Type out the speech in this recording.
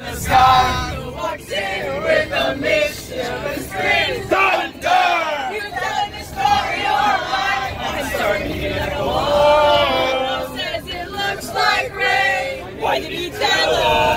The sky who walks in with a mission and thunder. You telling the story or life. I'm starting at a war. Says it looks like rain. Why did you tell us?